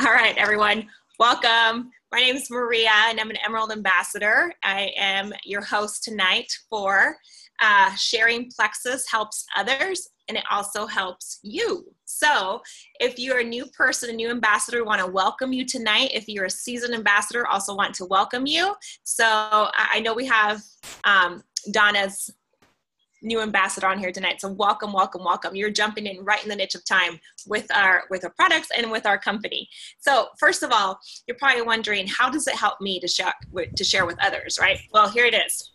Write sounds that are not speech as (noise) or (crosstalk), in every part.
All right, everyone, welcome. My name is Maria, and I'm an Emerald Ambassador. I am your host tonight for uh, Sharing Plexus Helps Others, and it also helps you. So, if you're a new person, a new ambassador, we want to welcome you tonight. If you're a seasoned ambassador, also want to welcome you. So, I know we have um, Donna's new ambassador on here tonight. So welcome, welcome, welcome. You're jumping in right in the niche of time with our with our products and with our company. So first of all, you're probably wondering how does it help me to share to share with others, right? Well, here it is.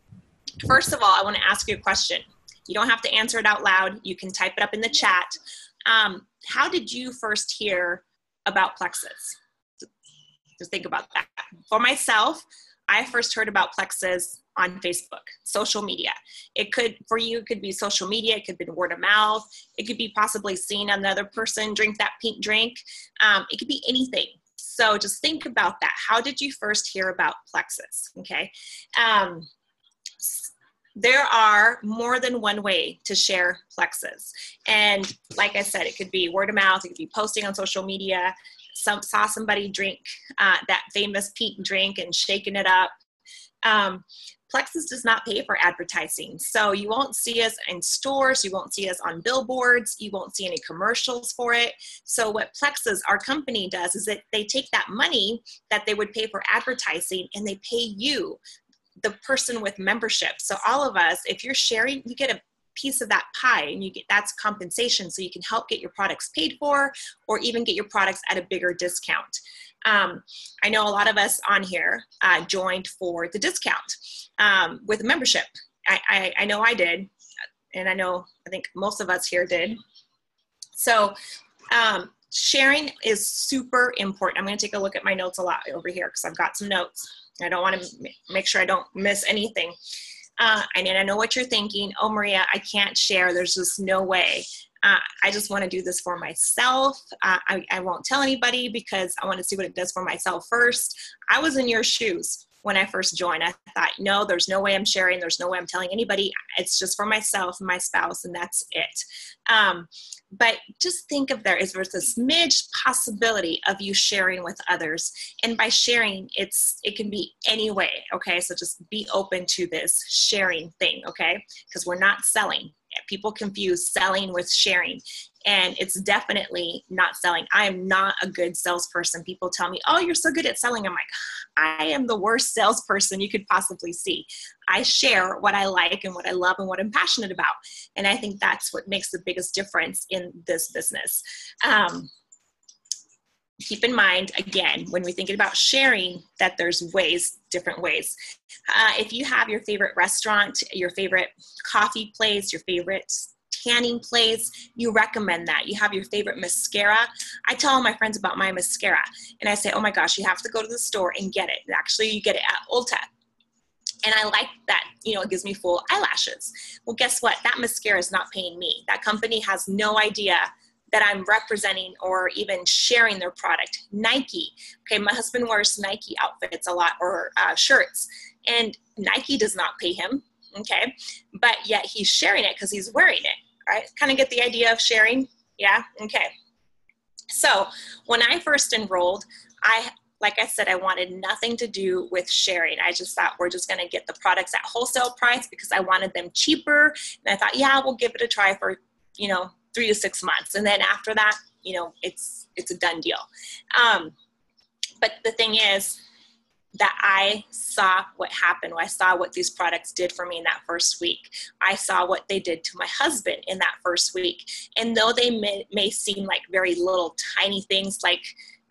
First of all, I want to ask you a question. You don't have to answer it out loud. You can type it up in the chat. Um, how did you first hear about Plexus? Just think about that. For myself, I first heard about Plexus on Facebook, social media. It could, for you, it could be social media, it could be word of mouth, it could be possibly seeing another person drink that pink drink. Um, it could be anything. So just think about that. How did you first hear about Plexus? Okay. Um, there are more than one way to share Plexus. And like I said, it could be word of mouth, it could be posting on social media. Some saw somebody drink uh, that famous pink drink and shaking it up. Um, Plexus does not pay for advertising. So you won't see us in stores, you won't see us on billboards, you won't see any commercials for it. So what Plexus, our company, does is that they take that money that they would pay for advertising and they pay you, the person with membership. So all of us, if you're sharing, you get a piece of that pie and you get that's compensation so you can help get your products paid for or even get your products at a bigger discount um, I know a lot of us on here uh, joined for the discount um, with a membership. I, I, I know I did, and I know I think most of us here did. So um, sharing is super important. I'm going to take a look at my notes a lot over here because I've got some notes. I don't want to make sure I don't miss anything. Uh, and I know what you're thinking. Oh, Maria, I can't share. There's just no way uh, I just want to do this for myself. Uh, I, I won't tell anybody because I want to see what it does for myself first. I was in your shoes when I first joined. I thought, no, there's no way I'm sharing. There's no way I'm telling anybody. It's just for myself and my spouse, and that's it. Um, but just think of there is there's a smidge possibility of you sharing with others, and by sharing, it's it can be any way. Okay, so just be open to this sharing thing. Okay, because we're not selling people confuse selling with sharing and it's definitely not selling. I am not a good salesperson. People tell me oh you're so good at selling. I'm like i am the worst salesperson you could possibly see. I share what i like and what i love and what i'm passionate about. And i think that's what makes the biggest difference in this business. Um, keep in mind again when we're thinking about sharing that there's ways different ways. Uh, if you have your favorite restaurant your favorite coffee place your favorite tanning place you recommend that you have your favorite mascara i tell all my friends about my mascara and i say oh my gosh you have to go to the store and get it actually you get it at ulta and I like that, you know, it gives me full eyelashes. Well, guess what? That mascara is not paying me. That company has no idea that I'm representing or even sharing their product. Nike, okay, my husband wears Nike outfits a lot or uh, shirts, and Nike does not pay him, okay, but yet he's sharing it because he's wearing it, right? Kind of get the idea of sharing? Yeah, okay. So when I first enrolled, I like I said, I wanted nothing to do with sharing. I just thought we're just going to get the products at wholesale price because I wanted them cheaper. And I thought, yeah, we'll give it a try for, you know, three to six months and then after that you know it's it's a done deal um, but the thing is that I saw what happened. I saw what these products did for me in that first week. I saw what they did to my husband in that first week. And though they may, may seem like very little tiny things, like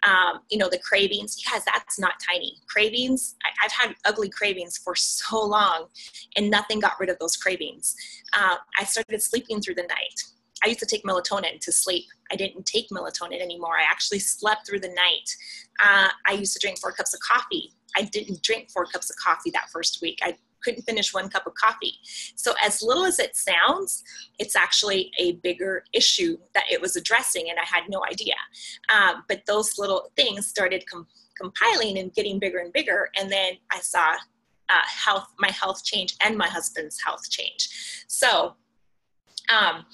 um, you know the cravings, guys, that's not tiny. Cravings. I, have had ugly cravings for so long, and nothing got rid of those cravings. Uh, I started sleeping through the night. I used to take melatonin to sleep. I didn't take melatonin anymore. I actually slept through the night. Uh, I used to drink four cups of coffee. I didn't drink four cups of coffee that first week. I couldn't finish one cup of coffee. So, as little as it sounds, it's actually a bigger issue that it was addressing, and I had no idea. Um, but those little things started com- compiling and getting bigger and bigger, and then I saw uh, health, my health change, and my husband's health change. So, um,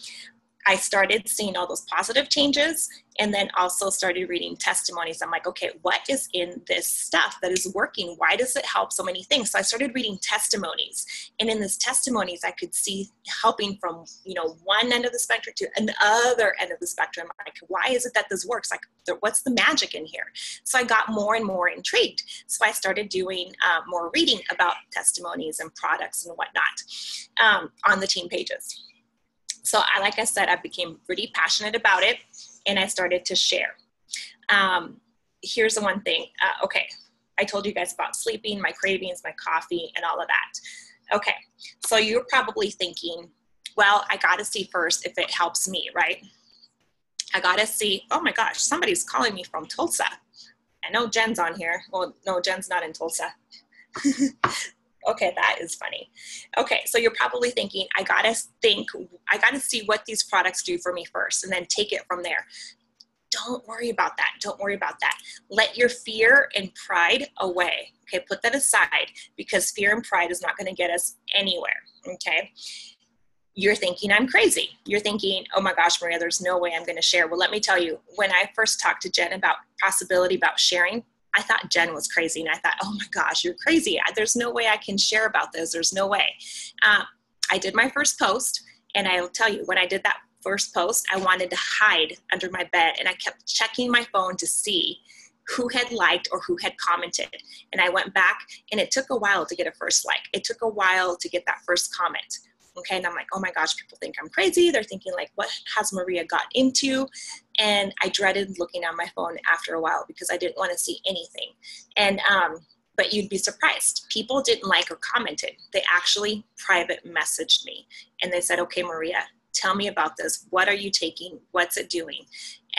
I started seeing all those positive changes and then also started reading testimonies. I'm like, okay, what is in this stuff that is working? Why does it help so many things? So I started reading testimonies. And in this testimonies, I could see helping from, you know, one end of the spectrum to another end of the spectrum. Like, why is it that this works? Like, what's the magic in here? So I got more and more intrigued. So I started doing uh, more reading about testimonies and products and whatnot um, on the team pages. So I, like I said, I became pretty passionate about it and I started to share. Um, here's the one thing. Uh, okay, I told you guys about sleeping, my cravings, my coffee, and all of that. Okay, so you're probably thinking, well, I got to see first if it helps me, right? I got to see, oh my gosh, somebody's calling me from Tulsa. I know Jen's on here. Well, no, Jen's not in Tulsa. (laughs) okay, that is funny. Okay, so you're probably thinking, I gotta think, I gotta see what these products do for me first and then take it from there. Don't worry about that. Don't worry about that. Let your fear and pride away. Okay, put that aside because fear and pride is not gonna get us anywhere. Okay, you're thinking I'm crazy. You're thinking, oh my gosh, Maria, there's no way I'm going to share. Well, let me tell you, when I first talked to Jen about possibility about sharing, I thought Jen was crazy. And I thought, oh my gosh, you're crazy. There's no way I can share about this. There's no way. Um, I did my first post, and I'll tell you, when I did that first post, I wanted to hide under my bed, and I kept checking my phone to see who had liked or who had commented. And I went back, and it took a while to get a first like. It took a while to get that first comment. Okay, and I'm like, oh my gosh, people think I'm crazy. They're thinking, like, what has Maria got into? And I dreaded looking at my phone after a while because I didn't want to see anything. And, um, but you'd be surprised. People didn't like or commented. They actually private messaged me and they said, okay, Maria, tell me about this. What are you taking? What's it doing?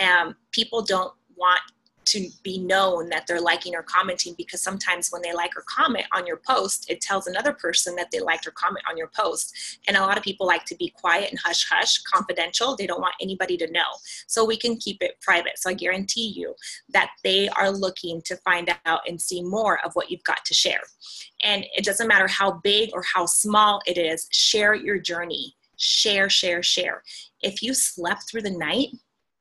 Um, people don't want to be known that they're liking or commenting because sometimes when they like or comment on your post, it tells another person that they liked or comment on your post. And a lot of people like to be quiet and hush hush, confidential. They don't want anybody to know. So we can keep it private. So I guarantee you that they are looking to find out and see more of what you've got to share. And it doesn't matter how big or how small it is, share your journey. Share, share, share. If you slept through the night,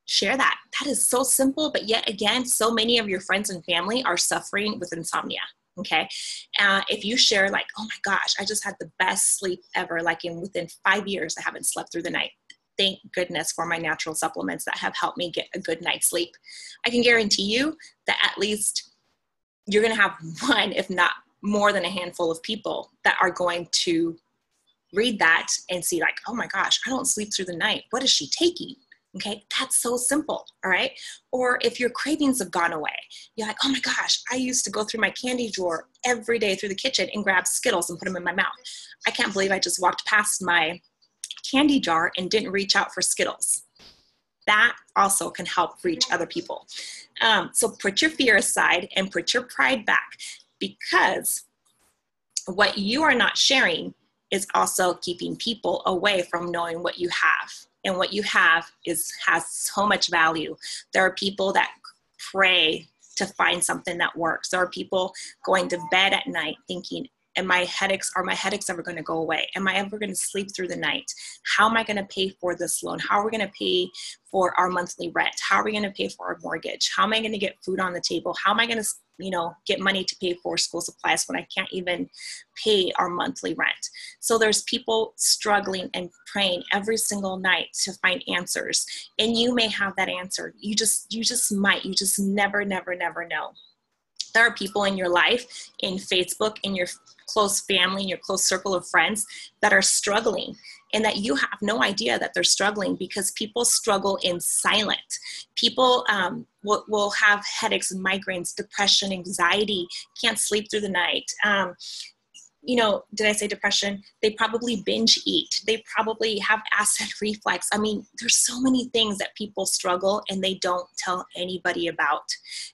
share that. That is so simple, but yet again, so many of your friends and family are suffering with insomnia. Okay. Uh, if you share, like, oh my gosh, I just had the best sleep ever, like in within five years, I haven't slept through the night. Thank goodness for my natural supplements that have helped me get a good night's sleep. I can guarantee you that at least you're going to have (laughs) one, if not more than a handful of people that are going to read that and see, like, oh my gosh, I don't sleep through the night. What is she taking? Okay, that's so simple. All right. Or if your cravings have gone away, you're like, oh my gosh, I used to go through my candy drawer every day through the kitchen and grab Skittles and put them in my mouth. I can't believe I just walked past my candy jar and didn't reach out for Skittles. That also can help reach other people. Um, so put your fear aside and put your pride back because what you are not sharing is also keeping people away from knowing what you have and what you have is has so much value. There are people that pray to find something that works. There are people going to bed at night thinking and my headaches are my headaches ever going to go away? Am i ever going to sleep through the night? How am i going to pay for this loan? How are we going to pay for our monthly rent? How are we going to pay for our mortgage? How am i going to get food on the table? How am i going to you know get money to pay for school supplies when i can't even pay our monthly rent. So there's people struggling and praying every single night to find answers. And you may have that answer. You just you just might. You just never never never know. There are people in your life in facebook in your close family and your close circle of friends that are struggling and that you have no idea that they're struggling because people struggle in silent. People um, will, will have headaches and migraines, depression, anxiety, can't sleep through the night. Um, you know, did I say depression? They probably binge eat. They probably have acid (laughs) reflux. I mean, there's so many things that people struggle and they don't tell anybody about.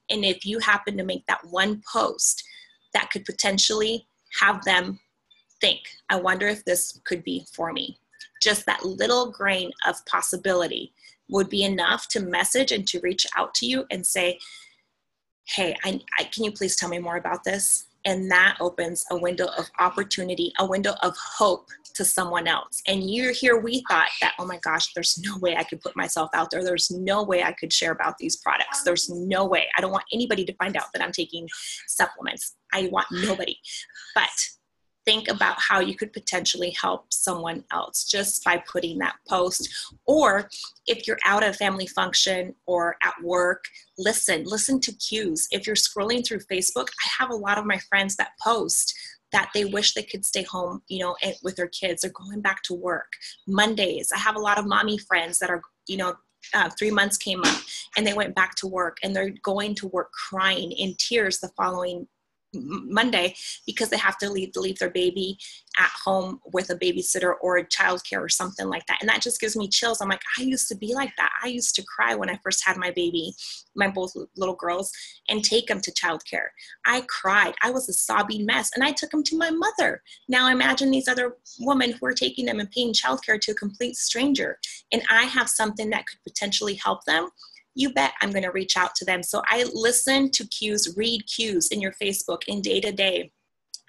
And if you happen to make that one post that could potentially have them think, I wonder if this could be for me just that little grain of possibility would be enough to message and to reach out to you and say, hey, I, I, can you please tell me more about this? And that opens a window of opportunity a window of hope to someone else. And you're here we thought that oh my gosh there's no way i could put myself out there. There's no way i could share about these products. There's no way. I don't want anybody to find out that i'm taking supplements. I want nobody. But think about how you could potentially help someone else just by putting that post. Or if you're out at a family function or at work, listen, listen to cues. If you're scrolling through Facebook, I have a lot of my friends that post that they wish they could stay home, you know, with their kids. They're going back to work. Mondays, I have a lot of mommy friends that are, you know, uh, three months came up and they went back to work and they're going to work crying in tears the following Monday because they have to leave leave their baby at home with a babysitter or a childcare or something like that. And that just gives me chills. I'm like, I used to be like that. I used to cry when I first had my baby, my both little girls, and take them to childcare. I cried. I was a sobbing mess, and I took them to my mother. Now imagine these other women who are taking them and paying childcare to a complete stranger, and I have something that could potentially help them you bet I'm going to reach out to them. So I listen to cues, read cues in your Facebook in day to day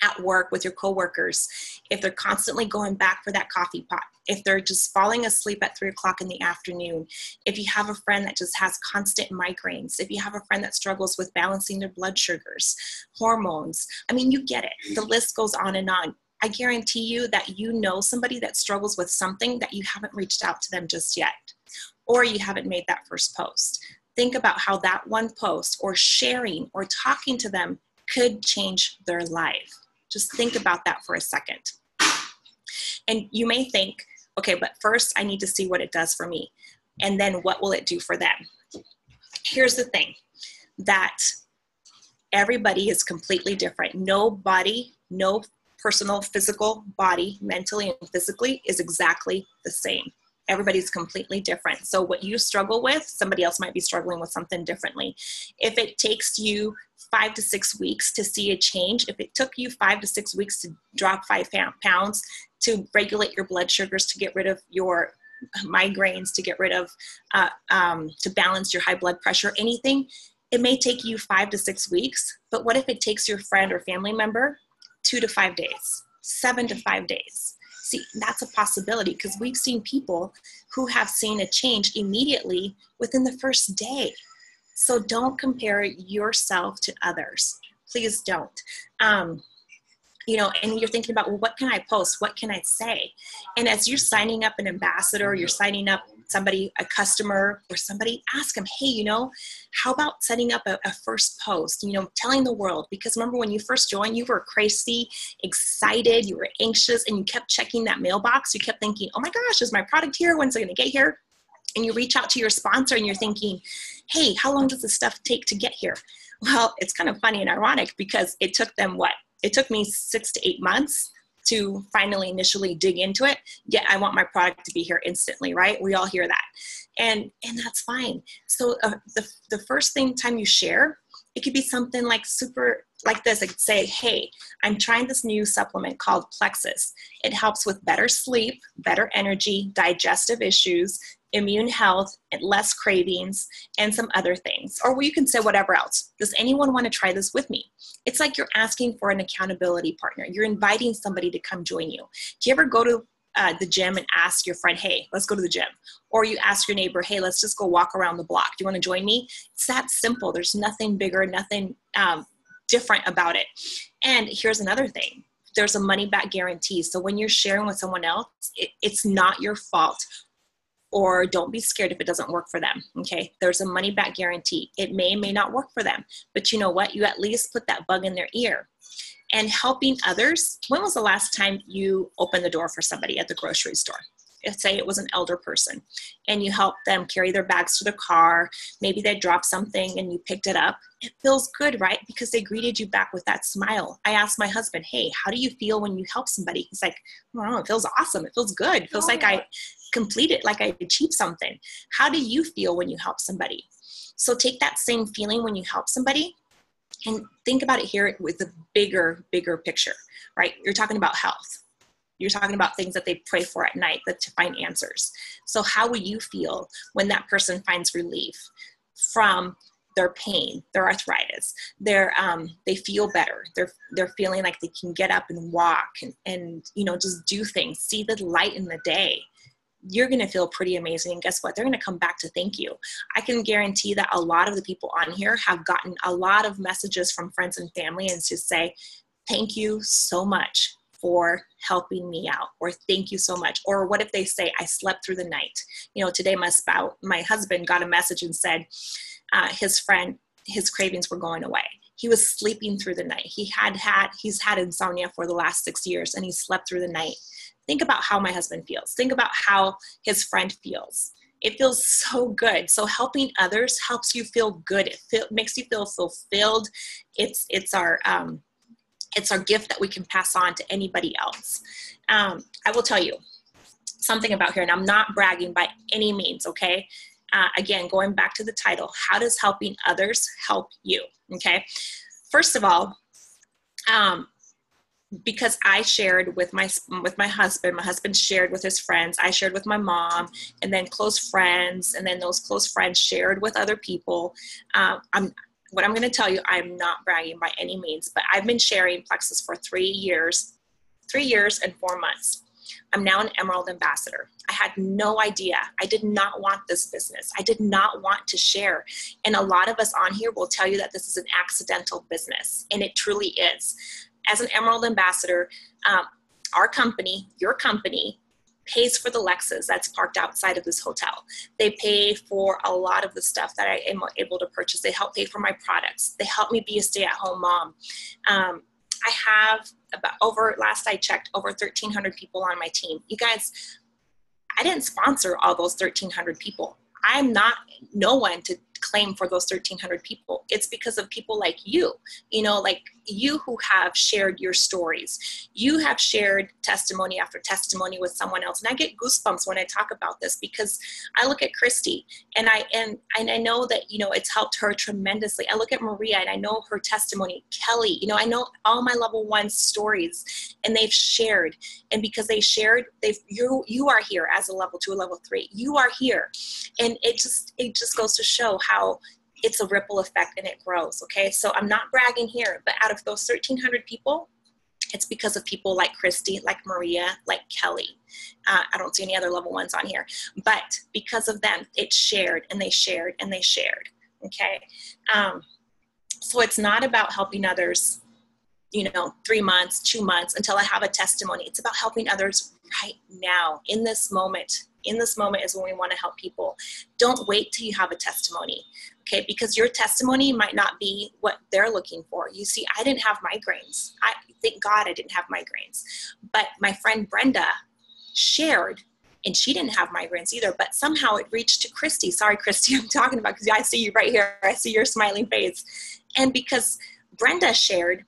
at work with your coworkers. If they're constantly going back for that coffee pot, if they're just falling asleep at three o'clock in the afternoon, if you have a friend that just has constant migraines, if you have a friend that struggles with balancing their blood sugars, hormones, I mean, you get it. The list goes on and on. I guarantee you that you know somebody that struggles with something that you haven't reached out to them just yet or you haven't made that first post. Think about how that one post or sharing or talking to them could change their life. Just think about that for a second. And you may think, okay, but first I need to see what it does for me. And then what will it do for them? Here's the thing that everybody is completely different. No body, no personal physical body, mentally and physically, is exactly the same everybody's completely different. So, what you struggle with, somebody else might be struggling with something differently. If it takes you five to six weeks to see a change, if it took you five to six weeks to drop five pounds, to regulate your blood sugars, to get rid of your migraines, to get rid of, uh, um, to balance your high blood pressure, anything, it may take you five to six weeks. But what if it takes your friend or family member two to five days, seven to five days? See that's a possibility because we've seen people who have seen a change immediately within the first day. So don't compare yourself to others. Please don't. Um, you know and you're thinking about well what can i post? What can i say? And as you're signing up an ambassador you're signing up somebody a customer or somebody ask them hey you know how about setting up a, a, first post you know telling the world? Because remember when you first joined you were crazy excited you were anxious and you kept checking that mailbox. You kept thinking oh my gosh is my product here? When's it going to get here? And you reach out to your sponsor and you're thinking hey how long does this stuff take to get here? Well it's kind of funny and ironic because it took them what? It took me six to eight months to finally initially dig into it yet i want my product to be here instantly right we all hear that and and that's fine so uh, the, the first thing time you share it could be something like super like this. I could say, hey, I'm trying this new supplement called Plexus. It helps with better sleep, better energy, digestive issues, immune health, and less cravings, and some other things. Or you can say whatever else. Does anyone want to try this with me? It's like you're asking for an accountability partner. You're inviting somebody to come join you. Do you ever go to uh, the gym and ask your friend, hey, let's go to the gym. Or you ask your neighbor, hey, let's just go walk around the block. Do you want to join me? It's that simple. There's nothing bigger, nothing um, different about it. And here's another thing there's a money back guarantee. So when you're sharing with someone else, it, it's not your fault. Or don't be scared if it doesn't work for them. Okay. There's a money back guarantee. It may, may not work for them. But you know what? You at least put that bug in their ear and helping others. When was the last time you opened the door for somebody at the grocery store? Say it was an elder person and you helped them carry their bags to the car maybe they dropped something and you picked it up it feels good right because they greeted you back with that smile i asked my husband hey how do you feel when you help somebody he's like oh it feels awesome it feels good it feels oh. like i completed like i achieved something how do you feel when you help somebody so take that same feeling when you help somebody and think about it here with a bigger, bigger picture, right? You're talking about health. You're talking about things that they pray for at night that to find answers. So how will you feel when that person finds relief from their pain, their arthritis, their um, they feel better. They're they're feeling like they can get up and walk and, and you know just do things, see the light in the day. You're gonna feel pretty amazing. And guess what? They're gonna come back to thank you. I can guarantee that a lot of the people on here have gotten a lot of messages from friends and family and to say, thank you so much for helping me out or thank you so much. Or what if they say i slept through the night. You know today my spouse my husband got a message and said uh, his friend his cravings were going away. He was sleeping through the night. He had had he's had insomnia for the last six years and he slept through the night. Think about how my husband feels. Think about how his friend feels. It feels so good. So helping others helps you feel good. It feel, makes you feel fulfilled. It's it's our um, it's our gift that we can pass on to anybody else. Um, I will tell you something about here, and I'm not bragging by any means, okay? Uh, again, going back to the title, how does helping others help you? Okay. First of all, um, because I shared with my with my husband, my husband shared with his friends, I shared with my mom, and then close friends, and then those close friends shared with other people. Uh, I'm what I'm going to tell you, I'm not bragging by any means, but I've been sharing Plexus for three years, three years and four months. I'm now an Emerald ambassador. I had no idea. I did not want this business. I did not want to share. And a lot of us on here will tell you that this is an accidental business, and it truly is. As an Emerald ambassador, um, our company, your company, pays for the Lexus that's parked outside of this hotel. They pay for a lot of the stuff that I am able to purchase. They help pay for my products. They help me be a stay at home mom. Um, I have about over, last I checked, over 1,300 people on my team. You guys, I didn't sponsor all those 1,300 people. I'm not no one to claim for those 1300 people. It's because of people like you you know like you who have shared your stories. You have shared testimony after testimony with someone else. And i get goosebumps when i talk about this because i look at christy and i and, and i know that you know it's helped her tremendously. I look at maria and i know her testimony. Kelly you know i know all my level one stories and they've shared. And because they shared they've you you are here as a level two a level three. You are here. And it just it just goes to show how it's a ripple effect and it grows. Okay, so I'm not bragging here, but out of those 1,300 people, it's because of people like Christy, like Maria, like Kelly. Uh, I don't see any other level ones on here, but because of them, it's shared and they shared and they shared. Okay, um, so it's not about helping others, you know, three months, two months until I have a testimony. It's about helping others right now in this moment in this moment is when we want to help people. Don't wait till you have a testimony, okay? Because your testimony might not be what they're looking for. You see, I didn't have migraines. I thank God I didn't have migraines. But my friend Brenda shared and she didn't have migraines either, but somehow it reached to Christy. Sorry, Christy, (laughs) I'm talking about because I see you right here. I see your smiling face. And because Brenda shared,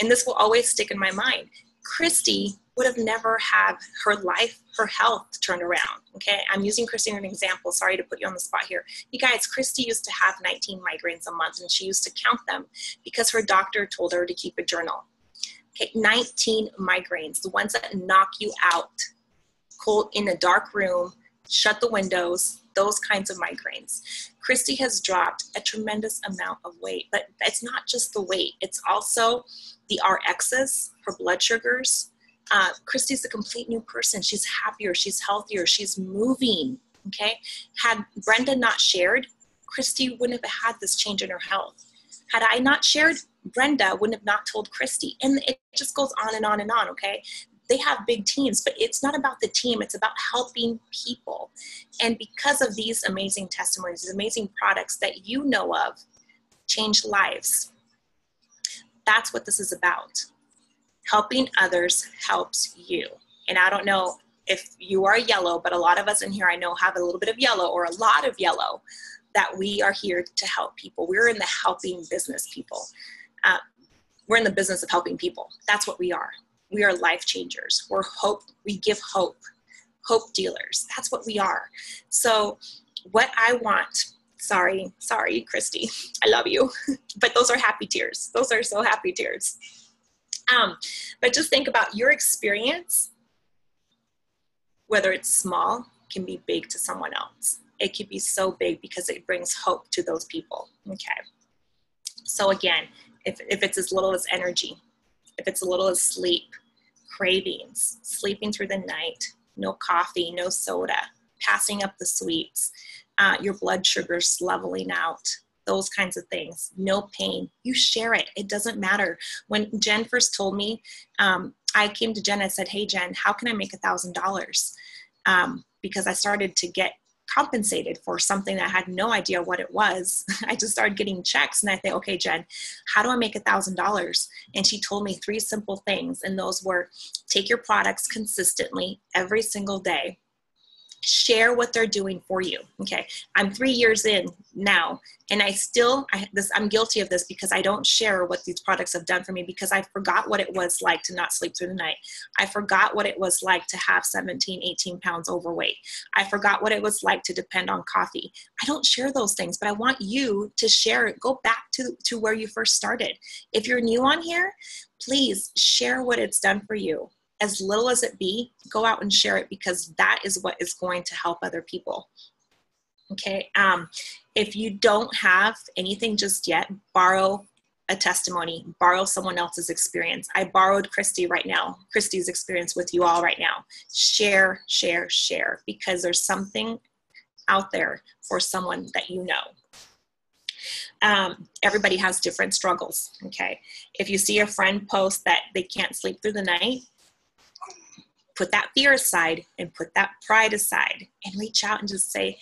and this will always stick in my mind, Christy would have never had her life, her health turned around. Okay, I'm using Christy as an example. Sorry to put you on the spot here. You guys, Christy used to have 19 migraines a month and she used to count them because her doctor told her to keep a journal. Okay, 19 migraines, the ones that knock you out, cold in a dark room, shut the windows, those kinds of migraines. Christy has dropped a tremendous amount of weight, but it's not just the weight, it's also the RXs, her blood sugars. Uh, Christy's a complete new person. She's happier, she's healthier, she's moving. Okay. Had Brenda not shared, Christy wouldn't have had this change in her health. Had I not shared, Brenda wouldn't have not told Christy. And it just goes on and on and on, okay? They have big teams, but it's not about the team, it's about helping people. And because of these amazing testimonies, these amazing products that you know of, change lives. That's what this is about. Helping others helps you. And I don't know if you are yellow, but a lot of us in here I know have a little bit of yellow or a lot of yellow that we are here to help people. We're in the helping business people. Uh, we're in the business of helping people. That's what we are. We are life changers. We're hope. We give hope. Hope dealers. That's what we are. So, what I want sorry, sorry, Christy, (laughs) I love you. (laughs) but those are happy tears. Those are so happy tears. Um, but just think about your experience, whether it's small, can be big to someone else. it could be so big because it brings hope to those people. Okay. So again, if, if it's as little as energy, if it's a little as sleep, cravings, sleeping through the night, no coffee, no soda, passing up the sweets, uh, your blood sugars leveling out, those kinds of things, no pain, you share it. It doesn't matter. When Jen first told me, um, I came to Jen and said, Hey, Jen, how can I make a thousand dollars? Um, because I started to get compensated for something that I had no idea what it was. (laughs) I just started getting checks and I think, okay, Jen, how do I make a thousand dollars? And she told me three simple things. And those were take your products consistently every single day share what they're doing for you okay? I'm three years in now and i still I, this i'm guilty of this because i don't share what these products have done for me because i forgot what it was like to not sleep through the night. I forgot what it was like to have 17 18 pounds overweight. I forgot what it was like to depend on coffee. I don't share those things but i want you to share it. Go back to to where you first started. If you're new on here please share what it's done for you as little as it be, go out and share it because that is what is going to help other people. Okay. Um, if you don't have anything just yet, borrow a testimony, borrow someone else's experience. I borrowed Christy right now, Christy's experience with you all right now. Share, share, share, because there's something out there for someone that you know. Um, everybody has different struggles. Okay. If you see a friend post that they can't sleep through the night, put that fear aside and put that pride aside and reach out and just say,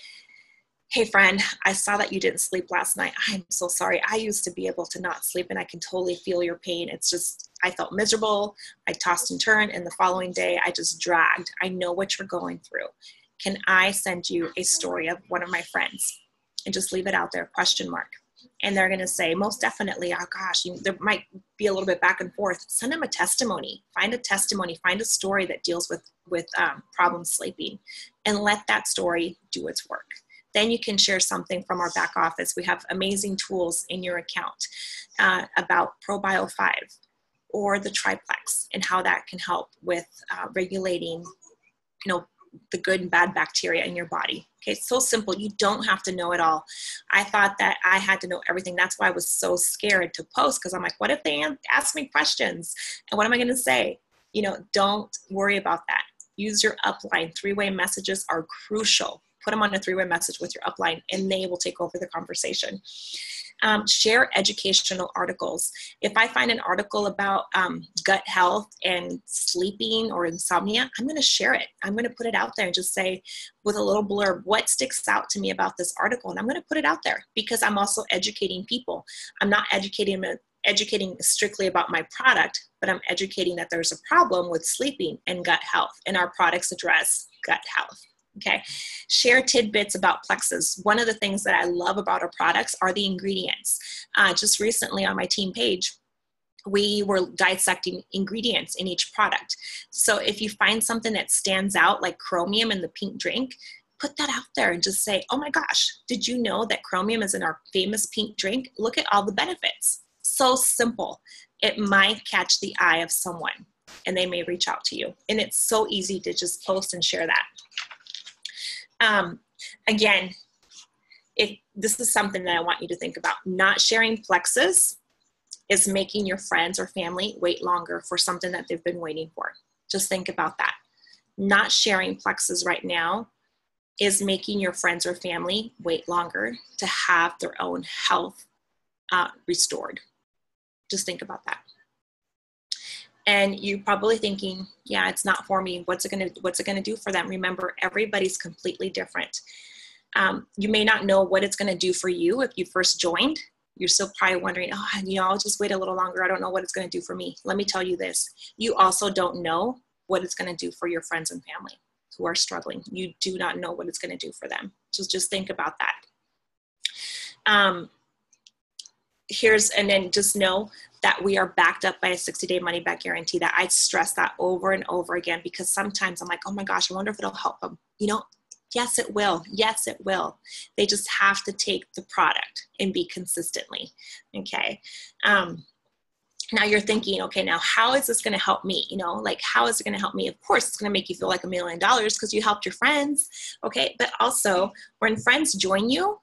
Hey, friend, I saw that you didn't sleep last night. I'm so sorry. I used to be able to not sleep and I can totally feel your pain. It's just, I felt miserable. I tossed and turned, and the following day I just dragged. I know what you're going through. Can I send you a story of one of my friends? And just leave it out there, question mark and they're going to say most definitely oh gosh you, there might be a little bit back and forth. Send them a testimony. Find a testimony. Find a story that deals with with um, problem sleeping and let that story do its work. Then you can share something from our back office. We have amazing tools in your account uh, about probio 5 or the triplex and how that can help with uh, regulating you know the good and bad bacteria in your body. Okay, it's so simple. You don't have to know it all. I thought that I had to know everything. That's why I was so scared to post because I'm like, what if they ask me questions? And what am I going to say? You know, don't worry about that. Use your upline. Three way messages are crucial. Put them on a three way message with your upline and they will take over the conversation um, share educational articles. If I find an article about um, gut health and sleeping or insomnia, I'm going to share it. I'm going to put it out there and just say with a little blurb what sticks out to me about this article. And I'm going to put it out there because I'm also educating people. I'm not educating educating strictly about my product, but I'm educating that there's a problem with sleeping and gut health, and our products address gut health. Okay, share tidbits about Plexus. One of the things that I love about our products are the ingredients. Uh, just recently on my team page, we were dissecting ingredients in each product. So if you find something that stands out, like chromium in the pink drink, put that out there and just say, oh my gosh, did you know that chromium is in our famous pink drink? Look at all the benefits. So simple. It might catch the eye of someone and they may reach out to you. And it's so easy to just post and share that. Um, again, if this is something that I want you to think about, not sharing plexus is making your friends or family wait longer for something that they've been waiting for. Just think about that. Not sharing plexus right now is making your friends or family wait longer to have their own health uh, restored. Just think about that and you're probably thinking yeah it's not for me. What's it going to what's it going to do for them? Remember everybody's completely different. Um, you may not know what it's going to do for you if you first joined. You're still probably wondering oh you know i'll just wait a little longer. I don't know what it's going to do for me. Let me tell you this. You also don't know what it's going to do for your friends and family who are struggling. You do not know what it's going to do for them. So just think about that. Um, here's and then just know that we are backed up by a 60 day money back guarantee that i stress that over and over again because sometimes i'm like oh my gosh i wonder if it'll help them you know yes it will yes it will they just have to take the product and be consistently okay um, now you're thinking, okay, now how is this going to help me? You know, like how is it going to help me? Of course, it's going to make you feel like a million dollars because you helped your friends. Okay. But also, when friends join you,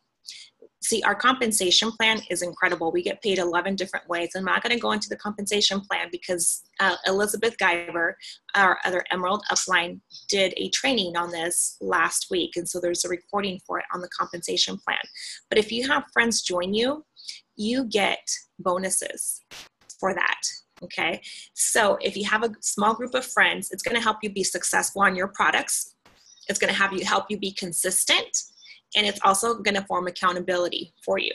see, our compensation plan is incredible. We get paid 11 different ways. I'm not going to go into the compensation plan because uh, Elizabeth Guyver, our other Emerald Upline, did a training on this last week. And so there's a recording for it on the compensation plan. But if you have friends join you, you get bonuses for that. Okay. So if you have a small group of friends, it's going to help you be successful on your products. It's going to have you help you be consistent and it's also going to form accountability for you.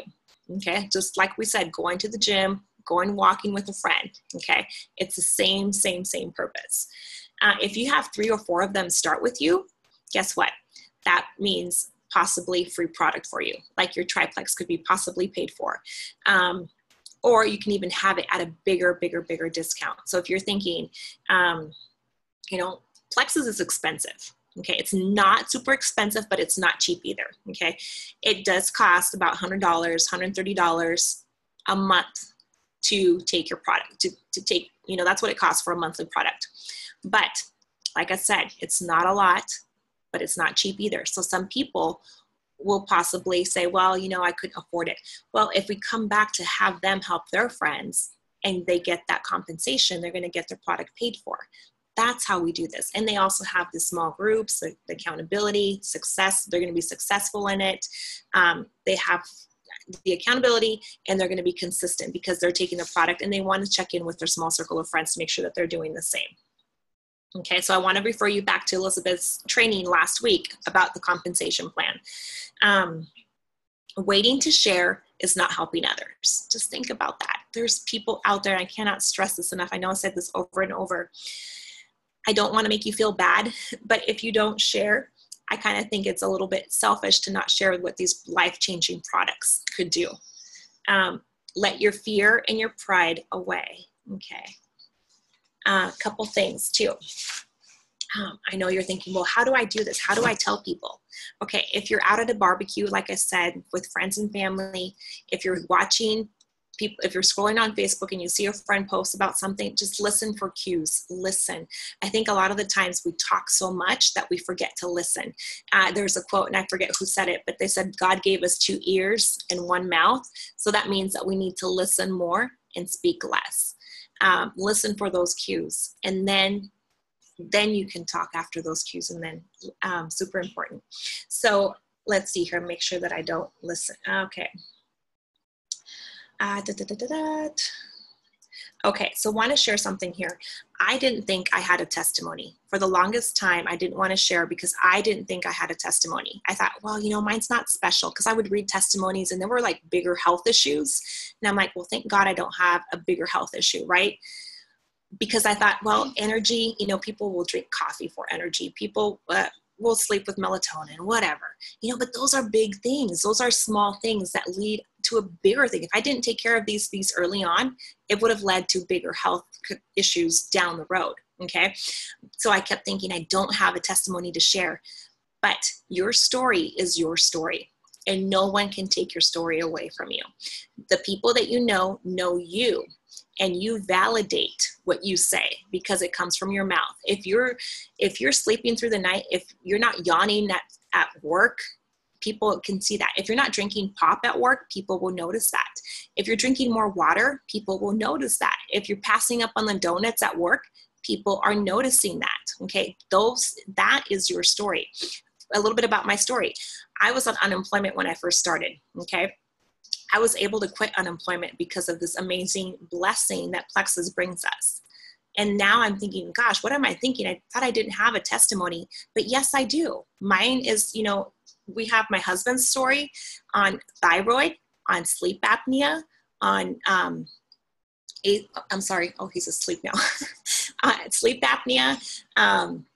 Okay. Just like we said, going to the gym, going walking with a friend. Okay. It's the same, same, same purpose. Uh, if you have three or four of them start with you, guess what? That means possibly free product for you, like your triplex could be possibly paid for. Um, or you can even have it at a bigger, bigger, bigger discount. So if you're thinking, um, you know, Plexus is expensive. Okay, it's not super expensive, but it's not cheap either. Okay, it does cost about $100, $130 a month to take your product, to, to take, you know, that's what it costs for a monthly product. But like I said, it's not a lot, but it's not cheap either. So some people will possibly say, well, you know, I couldn't afford it. Well, if we come back to have them help their friends and they get that compensation, they're going to get their product paid for. That's how we do this. And they also have the small groups, the, the accountability, success. They're going to be successful in it. Um, they have the accountability and they're going to be consistent because they're taking the product and they want to check in with their small circle of friends to make sure that they're doing the same. Okay, so I want to refer you back to Elizabeth's training last week about the compensation plan. Um, waiting to share is not helping others. Just think about that. There's people out there, I cannot stress this enough. I know I said this over and over. I don't want to make you feel bad, (laughs) but if you don't share, I kind of think it's a little bit selfish to not share what these life changing products could do. Um, let your fear and your pride away. Okay a uh, couple things too. Um, I know you're thinking, well, how do I do this? How do I tell people? Okay, if you're out at a barbecue, like I said, with friends and family, if you're watching people, if you're scrolling on Facebook and you see a friend post about something, just listen for cues. Listen. I think a lot of the times we talk so much that we forget to listen. Uh, there's a quote, and I forget who said it, but they said God gave us two ears and one mouth. So that means that we need to listen more and speak less um, listen for those cues and then then you can talk after those cues and then um, super important so let's see here make sure that i don't listen okay uh, da, da, da, Okay, so want to share something here. I didn't think I had a testimony. For the longest time, I didn't want to share because I didn't think I had a testimony. I thought, well, you know, mine's not special because I would read testimonies and there were like bigger health issues. And I'm like, well, thank God I don't have a bigger health issue, right? Because I thought, well, energy, you know, people will drink coffee for energy. People, uh, will sleep with melatonin, whatever. You know, but those are big things. Those are small things that lead to a bigger thing. If I didn't take care of these things early on, it would have led to bigger health issues down the road. Okay. So I kept thinking, I don't have a testimony to share. But your story is your story, and no one can take your story away from you. The people that you know know you and you validate what you say because it comes from your mouth. If you're if you're sleeping through the night if you're not yawning at, at work people can see that. If you're not drinking pop at work people will notice that. If you're drinking more water people will notice that. If you're passing up on the donuts at work people are noticing that okay? Those that is your story. A little bit about my story. I was on unemployment when i first started okay I was able to quit unemployment because of this amazing blessing that Plexus brings us. And now I'm thinking, gosh, what am I thinking? I thought I didn't have a testimony, but yes, I do. Mine is, you know, we have my husband's story on thyroid, on sleep apnea, on, um, I'm sorry, oh, he's asleep now. (laughs) uh, sleep apnea, um,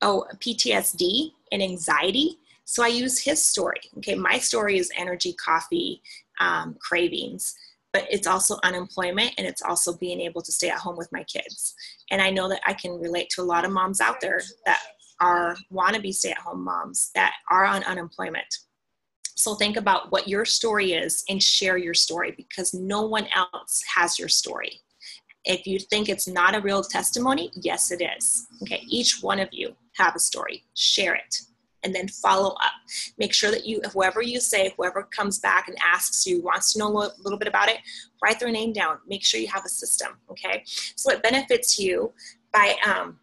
oh, PTSD and anxiety. So I use his story. Okay, my story is energy, coffee, um, cravings but it's also unemployment and it's also being able to stay at home with my kids and i know that i can relate to a lot of moms out there that are wannabe stay-at-home moms that are on unemployment so think about what your story is and share your story because no one else has your story If you think it's not a real testimony, yes, it is. Okay, each one of you have a story. Share it and then follow up. Make sure that you, whoever you say, whoever comes back and asks you, wants to know a little bit about it, write their name down. Make sure you have a system, okay? So it benefits you by, um,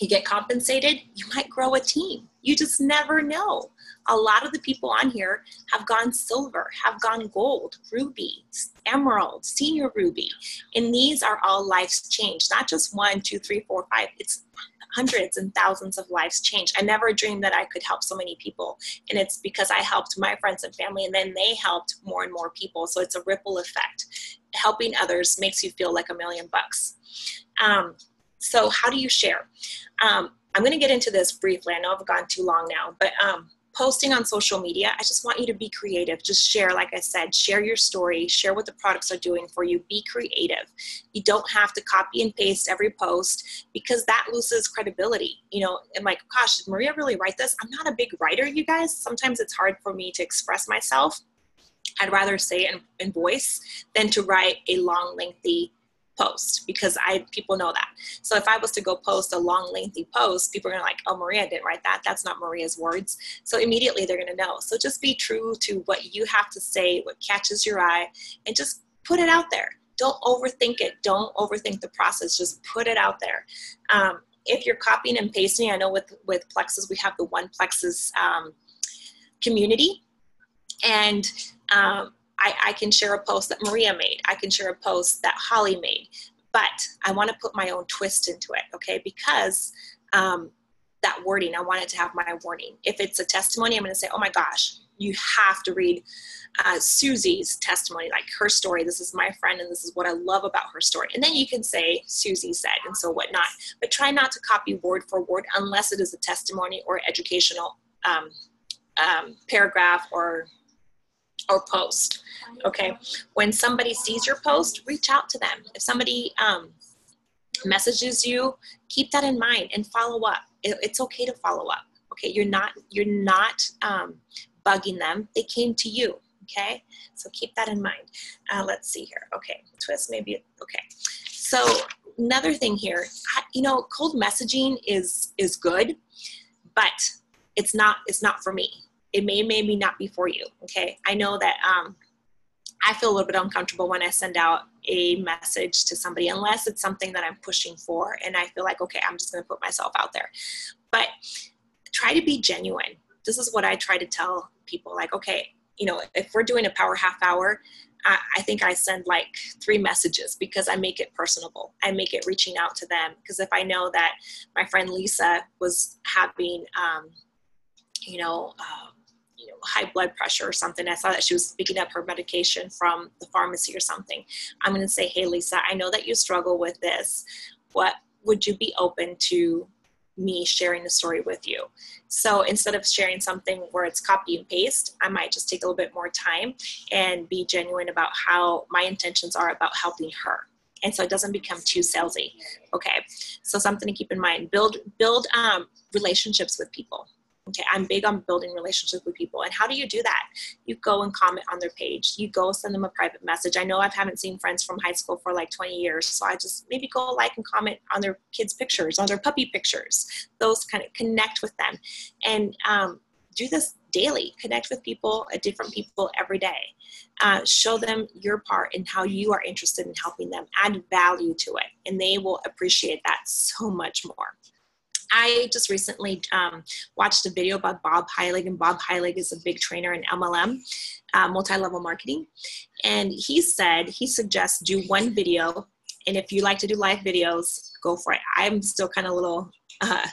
you get compensated, you might grow a team. You just never know. A lot of the people on here have gone silver, have gone gold, ruby, emerald, senior ruby. And these are all lives changed, not just one, two, three, four, five. It's hundreds and thousands of lives changed. I never dreamed that I could help so many people. And it's because I helped my friends and family, and then they helped more and more people. So it's a ripple effect. Helping others makes you feel like a million bucks. Um, so, how do you share? Um, I'm going to get into this briefly. I know I've gone too long now, but um, posting on social media, I just want you to be creative. Just share, like I said, share your story, share what the products are doing for you. Be creative. You don't have to copy and paste every post because that loses credibility. You know, and like, gosh, did Maria really write this? I'm not a big writer, you guys. Sometimes it's hard for me to express myself. I'd rather say it in, in voice than to write a long, lengthy post because I people know that. So if I was to go post a long, lengthy post, people are gonna like, oh, Maria didn't write that. That's not Maria's words. So immediately they're gonna know. So just be true to what you have to say, what catches your eye, and just put it out there. Don't overthink it. Don't overthink the process. Just put it out there. Um, if you're copying and pasting, I know with with Plexus we have the One Plexus um, community, and um, I, I can share a post that Maria made. I can share a post that Holly made. But I want to put my own twist into it, okay? Because um, that wording, I want it to have my wording. If it's a testimony, I'm going to say, oh my gosh, you have to read uh, Susie's testimony, like her story. This is my friend, and this is what I love about her story. And then you can say Susie said, and so whatnot. But try not to copy word for word unless it is a testimony or educational um, um, paragraph or or post. Okay. When somebody sees your post, reach out to them. If somebody um, messages you, keep that in mind and follow up. It, it's okay to follow up. Okay. You're not, you're not um, bugging them. They came to you. Okay. So keep that in mind. Uh, let's see here. Okay. Twist maybe. Okay. So another thing here, you know, cold messaging is, is good, but it's not, it's not for me it may maybe not be for you okay? I know that um, i feel a little bit uncomfortable when i send out a message to somebody unless it's something that i'm pushing for and i feel like okay i'm just going to put myself out there. But try to be genuine. This is what i try to tell people like okay you know if we're doing a power half hour I, I think I send like three messages because I make it personable. I make it reaching out to them. Because if I know that my friend Lisa was having, um, you know, uh, you know, high blood pressure or something. I saw that she was picking up her medication from the pharmacy or something. I'm going to say, hey, Lisa, I know that you struggle with this. What would you be open to me sharing the story with you? So instead of sharing something where it's copy and paste, I might just take a little bit more time and be genuine about how my intentions are about helping her and so it doesn't become too salesy okay so something to keep in mind build build um, relationships with people Okay, I'm big on building relationships with people. And how do you do that? You go and comment on their page. You go send them a private message. I know I haven't seen friends from high school for like 20 years, so I just maybe go like and comment on their kids' pictures, on their puppy pictures. Those kind of connect with them, and um, do this daily. Connect with people, uh, different people every day. Uh, show them your part and how you are interested in helping them. Add value to it, and they will appreciate that so much more. I just recently um, watched a video about Bob Heilig, and Bob Heilig is a big trainer in MLM, uh, multi-level marketing, and he said he suggests do one video, and if you like to do live videos, go for it. I'm still kind of a little uh,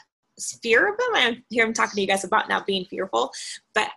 fear of them. I hear him talking to you guys about not being fearful, but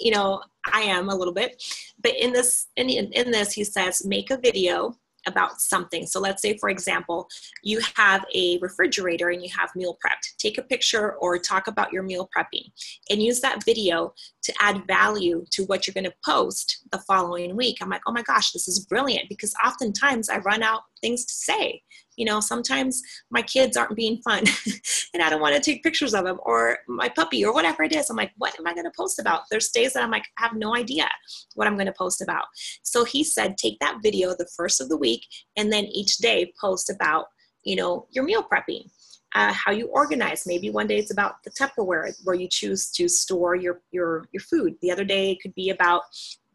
you know I am a little bit. But in this in, in this, he says make a video about something. So let's say, for example, you have a refrigerator and you have meal prepped. Take a picture or talk about your meal prepping and use that video to add value to what you're going to post the following week. I'm like, oh my gosh, this is brilliant because oftentimes I run out things to say you know sometimes my kids aren't being fun (laughs) and i don't want to take pictures of them or my puppy or whatever it is i'm like what am i going to post about there's days that i'm like i have no idea what i'm going to post about so he said take that video the first of the week and then each day post about you know your meal prepping uh, how you organize. Maybe one day it's about the Tupperware where you choose to store your your your food. The other day it could be about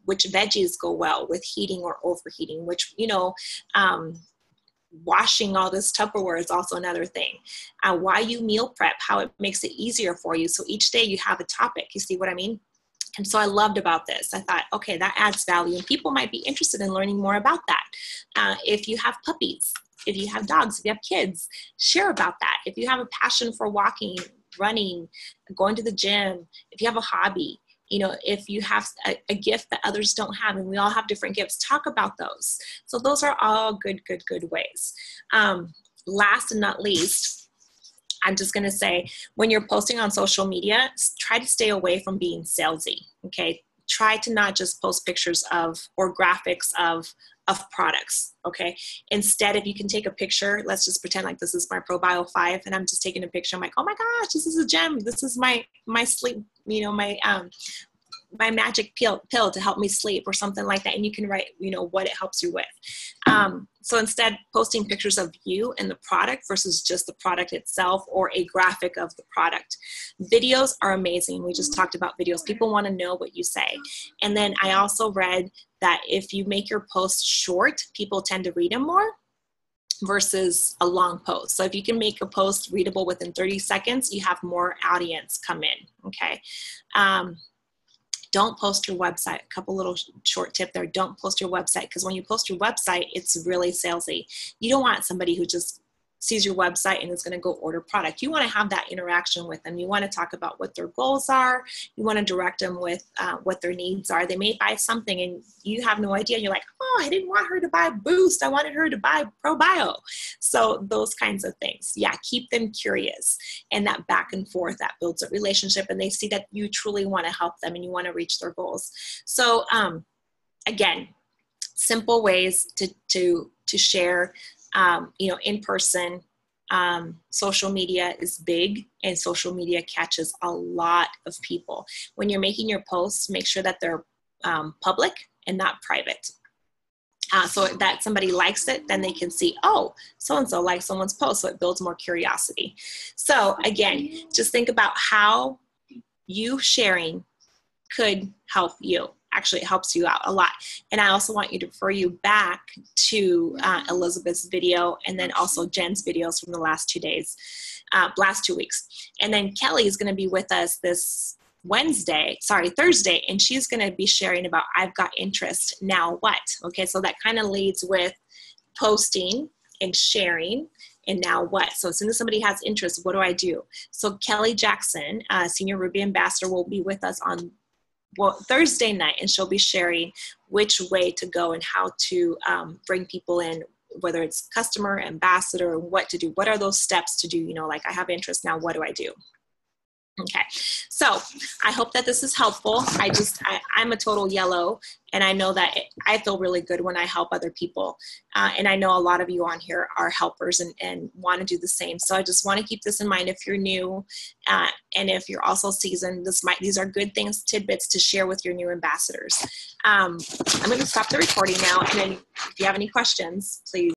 which veggies go well with heating or overheating. Which you know, um, washing all this Tupperware is also another thing. Uh, why you meal prep, how it makes it easier for you. So each day you have a topic. You see what I mean? And so I loved about this. I thought, okay, that adds value, and people might be interested in learning more about that. Uh, if you have puppies, if you have dogs, if you have kids, share about that. If you have a passion for walking, running, going to the gym, if you have a hobby, you know if you have a, a, gift that others don't have and we all have different gifts talk about those. So those are all good good good ways. Um, last and not least i'm just going to say when you're posting on social media try to stay away from being salesy okay? Try to not just post pictures of or graphics of of products okay? Instead if you can take a picture let's just pretend like this is my probio 5 and i'm just taking a picture i'm like oh my gosh this is a gem. This is my my sleep you know my um my magic pill pill to help me sleep or something like that and you can write you know what it helps you with um, so instead posting pictures of you and the product versus just the product itself or a graphic of the product videos are amazing we just talked about videos people want to know what you say and then i also read that if you make your posts short people tend to read them more versus a long post. So if you can make a post readable within 30 seconds, you have more audience come in. Okay. Um, don't post your website. A couple little short tip there. Don't post your website because when you post your website, it's really salesy. You don't want somebody who just sees your website and is going to go order product. You want to have that interaction with them. You want to talk about what their goals are. You want to direct them with uh, what their needs are. They may buy something and you have no idea. You're like, oh, I didn't want her to buy Boost. I wanted her to buy ProBio. So those kinds of things. Yeah, keep them curious and that back and forth that builds a relationship and they see that you truly want to help them and you want to reach their goals. So um, again, simple ways to to to share um, you know, in person, um, social media is big and social media catches a lot of people. When you're making your posts, make sure that they're um, public and not private. Uh, so that somebody likes it, then they can see, oh, so and so likes someone's post. So it builds more curiosity. So again, just think about how you sharing could help you actually helps you out a lot. And I also want you to refer you back to uh, Elizabeth's video and then also Jen's videos from the last two days, uh, last two weeks. And then Kelly is going to be with us this Wednesday, sorry, Thursday, and she's going to be sharing about I've got interest, now what? Okay, so that kind of leads with posting and sharing and now what? So as soon as somebody has interest, what do I do? So Kelly Jackson, uh, Senior Ruby Ambassador, will be with us on well, Thursday night, and she'll be sharing which way to go and how to um, bring people in, whether it's customer, ambassador, what to do. What are those steps to do? You know, like I have interest now, what do I do? Okay, so I hope that this is helpful. I just, I, am a total yellow, and I know that it, I feel really good when I help other people. Uh, and I know a lot of you on here are helpers and, and want to do the same. So I just want to keep this in mind if you're new, uh, and if you're also seasoned. This might, these are good things, tidbits to share with your new ambassadors. Um, I'm going to stop the recording now, and then if you have any questions, please.